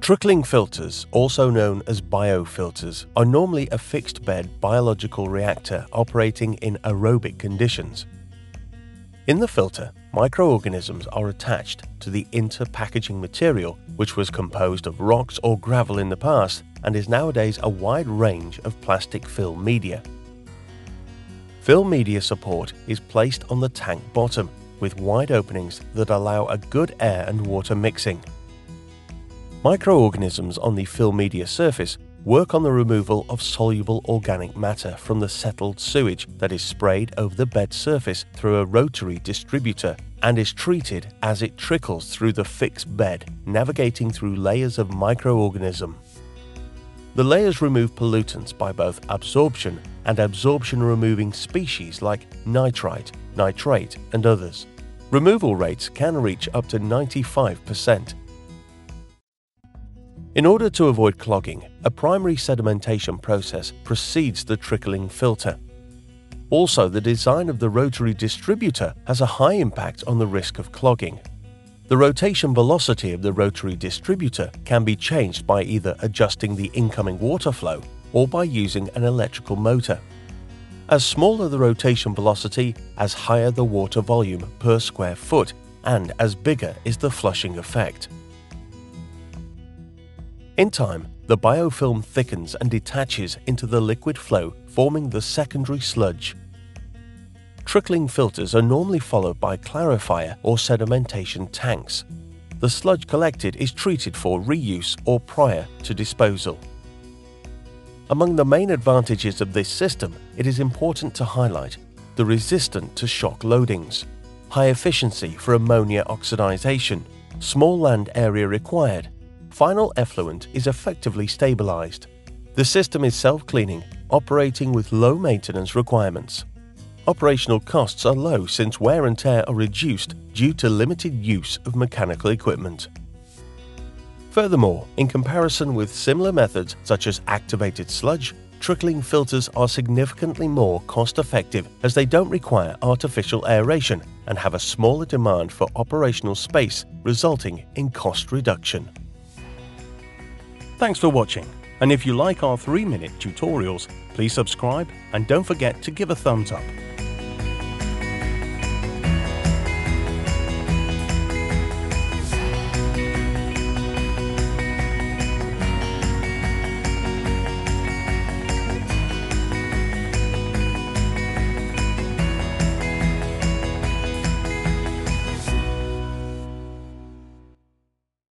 Trickling filters, also known as biofilters, are normally a fixed bed biological reactor operating in aerobic conditions. In the filter, microorganisms are attached to the inter-packaging material, which was composed of rocks or gravel in the past and is nowadays a wide range of plastic fill media. Fill media support is placed on the tank bottom with wide openings that allow a good air and water mixing. Microorganisms on the fill media surface work on the removal of soluble organic matter from the settled sewage that is sprayed over the bed surface through a rotary distributor and is treated as it trickles through the fixed bed, navigating through layers of microorganism. The layers remove pollutants by both absorption and adsorption removing species like nitrite, nitrate, and others. Removal rates can reach up to 95%. In order to avoid clogging, a primary sedimentation process precedes the trickling filter. Also, the design of the rotary distributor has a high impact on the risk of clogging. The rotation velocity of the rotary distributor can be changed by either adjusting the incoming water flow or by using an electrical motor. As smaller the rotation velocity, as higher the water volume per square foot, and as bigger is the flushing effect. In time, the biofilm thickens and detaches into the liquid flow, forming the secondary sludge. Trickling filters are normally followed by clarifier or sedimentation tanks. The sludge collected is treated for reuse or prior to disposal. Among the main advantages of this system, it is important to highlight the resistant to shock loadings, high efficiency for ammonia oxidization, small land area required, final effluent is effectively stabilized. The system is self-cleaning, operating with low maintenance requirements. Operational costs are low since wear and tear are reduced due to limited use of mechanical equipment. Furthermore, in comparison with similar methods such as activated sludge, trickling filters are significantly more cost effective as they don't require artificial aeration and have a smaller demand for operational space, resulting in cost reduction. Thanks for watching, and if you like our 3 minute tutorials, please subscribe and don't forget to give a thumbs up.